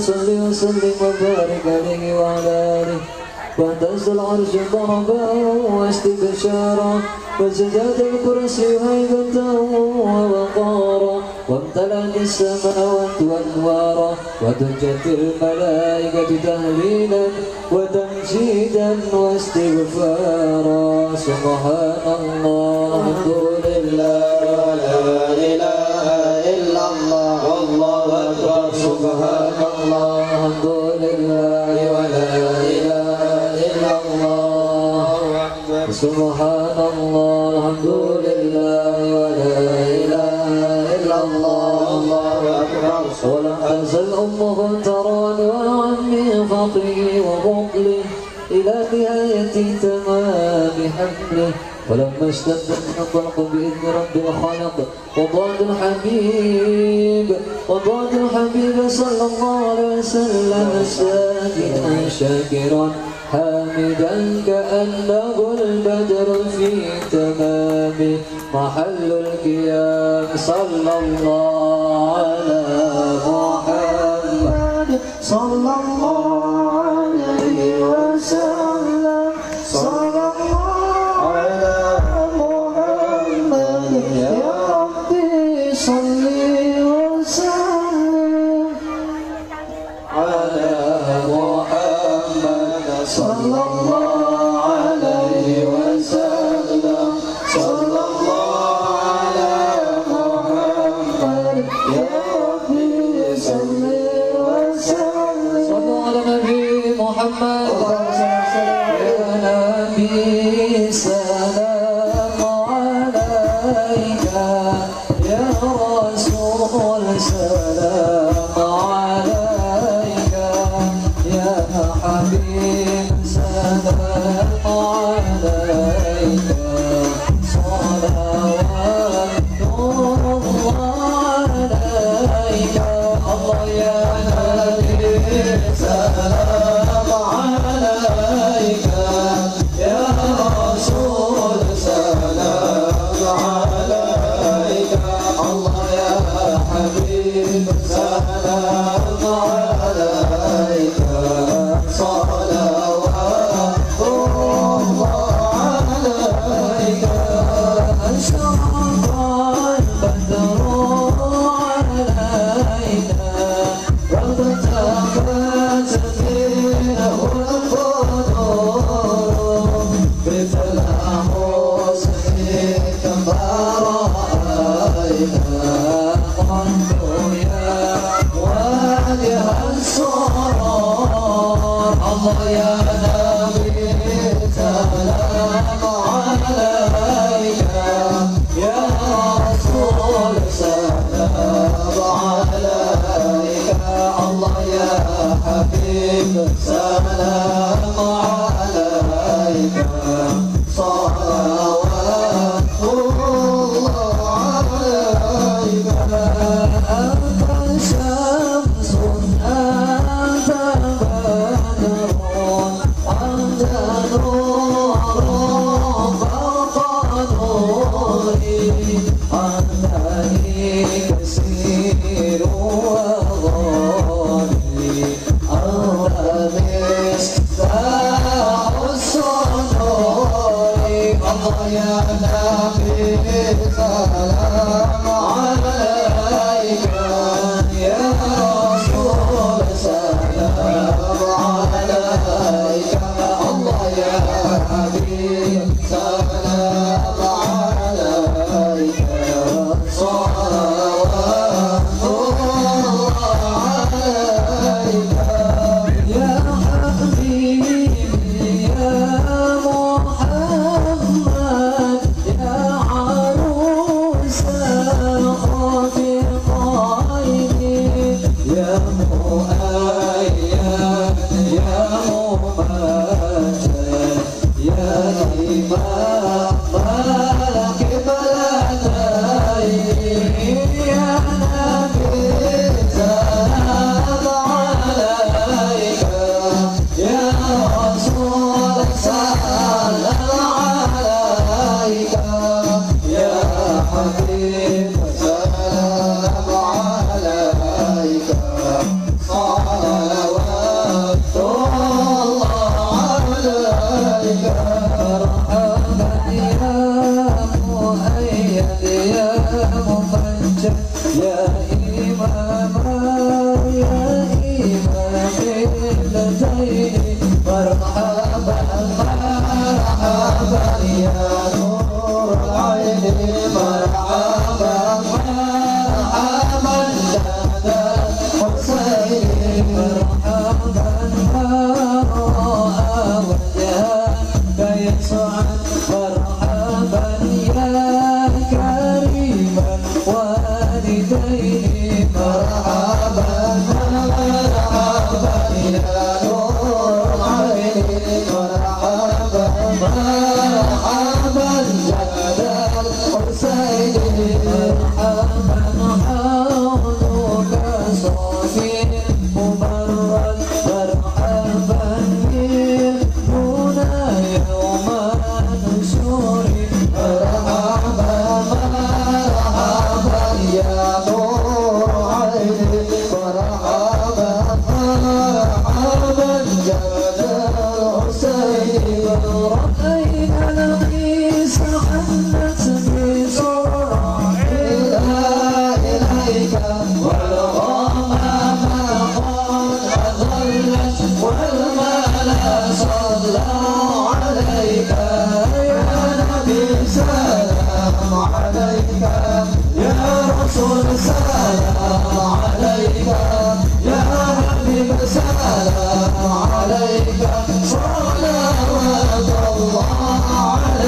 صل وسلم وبارك عليه وعلى آله. واهتز العرش ضربا واستبشارا وزداد الكرسي هيبة ووقارا. وامتلأت السماوات وأنوارا. ودجت الملائكة تهليلا وتمجيدا واستغفارا. سبحان الله الحمد لله لا إله ترى أنواعا من فقره وبطله إلى نهاية تمام حمله ولما اشتد الخلق بإذن رب الخلق وضاد الحبيب وضاد الحبيب صلى الله عليه وسلم ساكنا شاكرا حامدا كأنه البدر في تمامه محل القيام. صلى الله محمد عليك يا رسول سلام حبيب سلام عليك حبيب مرحبا مرحبا يا نور مرحبا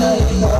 عليك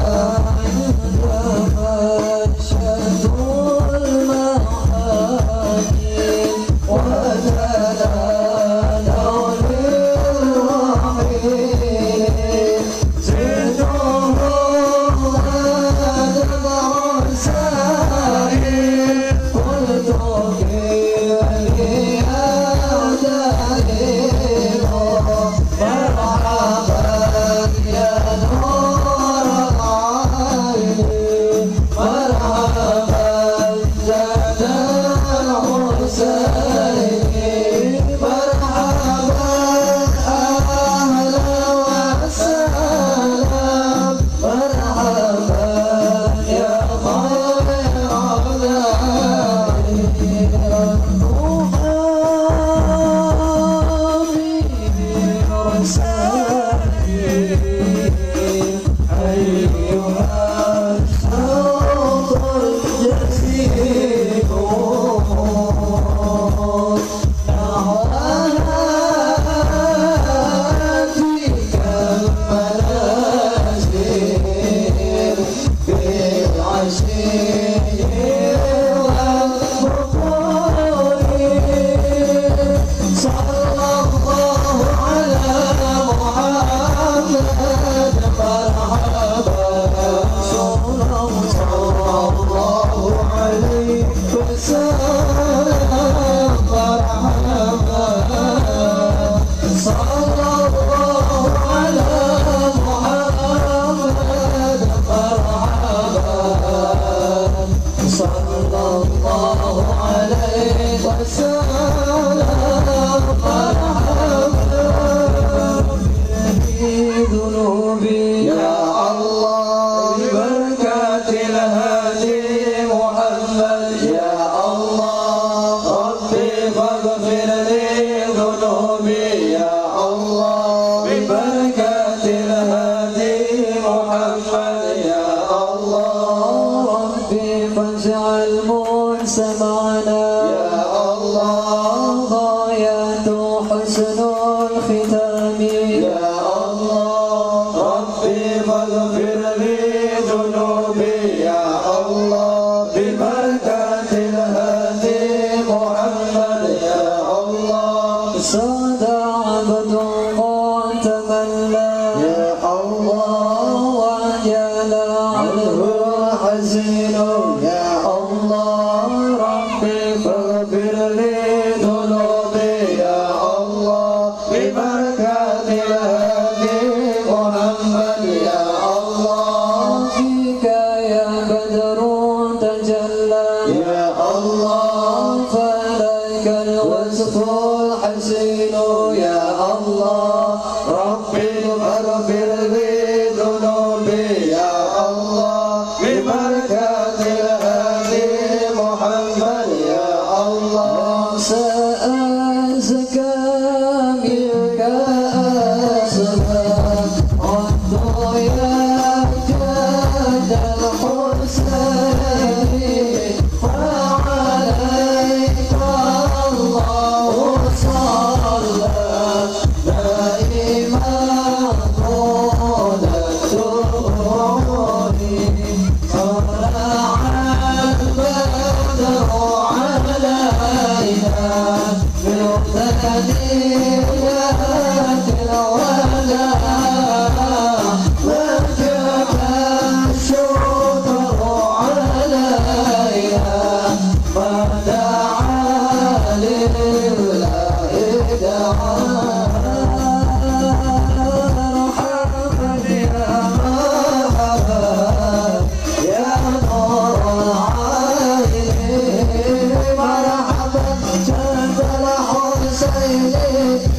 love.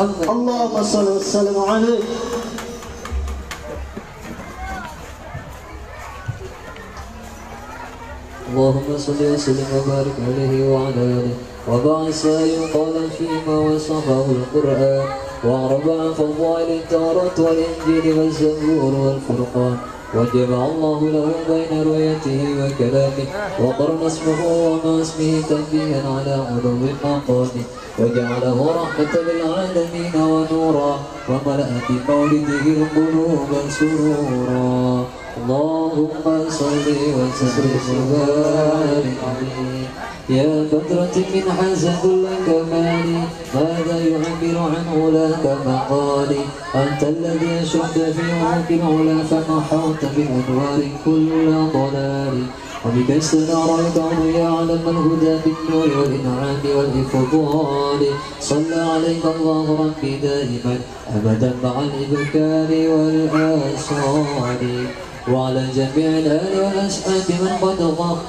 محمد اللهم صل وسلم عليه اللهم صل وسلم وبارك عليه وعلى آله. وبعد سيقال فيما وصفه القرآن. واعرب عن فضائل التوراة والإنجيل والزبور والفرقان. وجمع الله له بين رؤيته وكلامه. وقرن اسمه وما اسمه تنبيها على علو المقام وجعله رحمة للعالمين ونورا وملأ بمولده القلوب سرورا. اللهم صل وسلم وبارك عليه. يا بدرة من حسد الكمال ماذا يعبر عن علاك مقالي أنت الذي شحت في عمق العلا فمحوت بالأنوار كل ضلال. وبك استنار الكون يعلم الهدى بالنور والإنعام والإفضال. صلى عليك الله ربي دائما أبدا مع الإبكار والآصال. وعلى جميع الآل والأصحاب من قد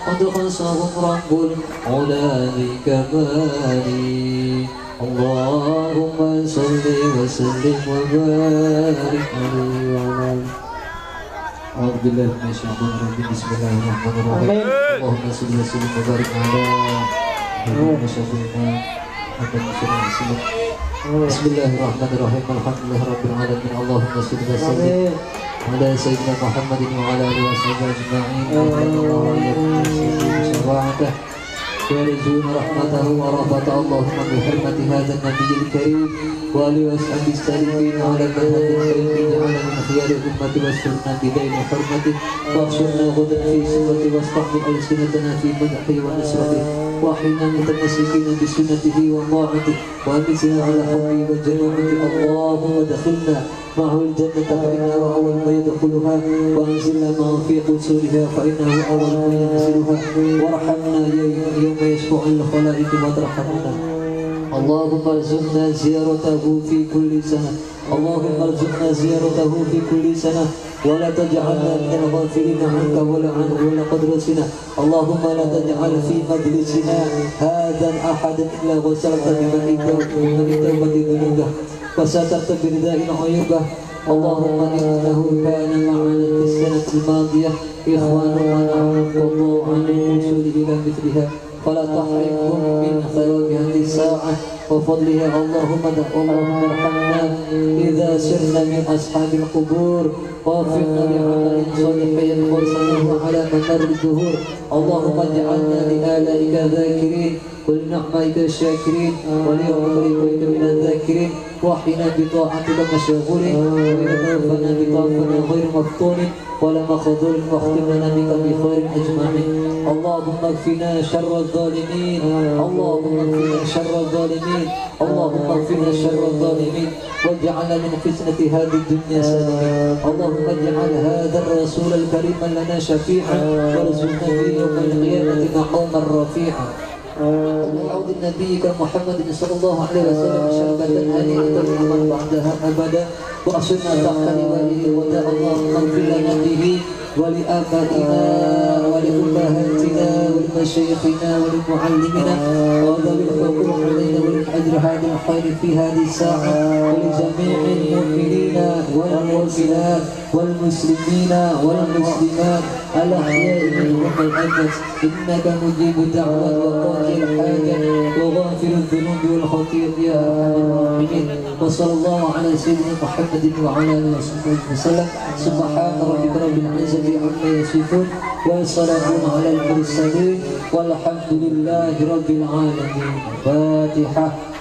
قد خصهم رب العلا بكماله اللهم صل وسلم وبارك عليه وعلى أعوذ بالله من الشيطان الرجيم. بسم الله الرحمن الرحيم. اللهم صل وسلم وبارك على محمد شفيعنا محمد وسلم بسم الله الرحمن الرحيم. الحمد لله رب العالمين. اللهم صل وسلم. على سيدنا محمد وعلى آله وصحبه أجمعين. وبارك الله عليكم بشفاعته يرجون رحمته ورحمة اللهم بحرمة هذا النبي الكريم وآله وأصحابه السالمين على المذهب الخير على من خيار الأمة واسترنا بدين حرمته واحشرنا غدا في سورة واستحمل ألسنتنا في مدحه ونصرته. واحينا متمسكين بسنته وطاعته. وأمسنا على حبه وجنوبه اللهم دخلنا معه الجنة فإنه أول ما يدخلها وأنزلنا معه في قصورها فإنه أول ما ينزلها. وارحمنا يوم يشفع الخلائق وترحمنا. اللهم ارزقنا زيارته في كل سنة. اللهم ارزقنا زيارته في كل سنة. ولا تجعلنا من الغافلين عنك ولا عنه ولا قدرتنا اللهم لا تجعل في مجلسنا هذا أحدا إلا غسلت بمن توبة ذنوبه وسترت برداء عيوبه اللهم إنه كان معنا في السنة الماضية. إخواننا انقضوا عن الوصول إلى مثلها. فلا تحرمهم من ثواب هذه الساعة. وفضلها اللهم اللهم ارحمنا. إذا سرنا من أصحاب القبور ووفقنا لعمل صالح يدخل على ممر الدهور. اللهم اجعلنا لآلائك ذاكرين. ولنعمائك الشاكرين وليوم من الذاكرين. وحنا بطاعتك مشغولين. ويتوفنا بطاعتنا غير مفتون ولا مخذول واختم لنا بك بخير أجمعين. اللهم اكفنا شر الظالمين. اللهم اكفنا شر الظالمين. اللهم اكفنا شر الظالمين. واجعلنا من فتنة هذه الدنيا سالمين اللهم اجعل هذا الرسول الكريم لنا شفيعا. وارزقنا في يوم القيامة مقاما رفيعا. وعود نبيك محمد صلى الله عليه وسلم شربة هنيئة بعدها أبدا. وأصلنا تحت لواليه وداء اللهم اغفر لنا به ولآبائنا ولأمهاتنا ولمشايخنا ولمعلمنا. وذوي الحقوق علينا وللأجر هذا الخير في هذه الساعة. ولجميع المؤمنين والمؤمنات والمسلمين والمسلمات. الأحياء منهم والأموات إنك مجيب الدعوات وقاضي الحاجة وغافر الذنوب والخطيئة. يا أرحم الراحمين وصلى الله على سيدنا محمد وعلى آله وصحبه وسلم. سبحان ربك رب العزة عما يصفون وسلام على المرسلين والحمد لله رب العالمين. فاتحة.